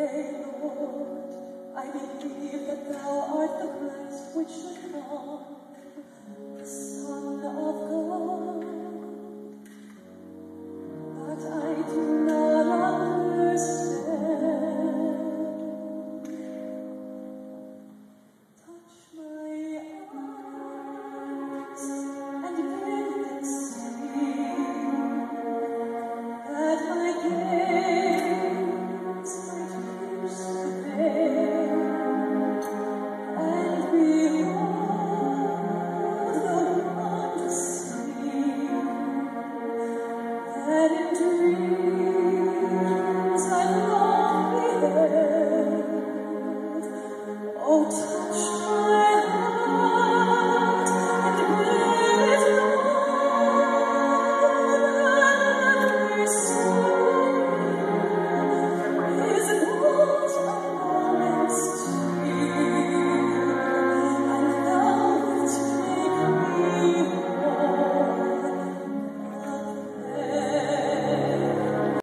Lord, I believe that thou art the Christ which should come, Oh, touch.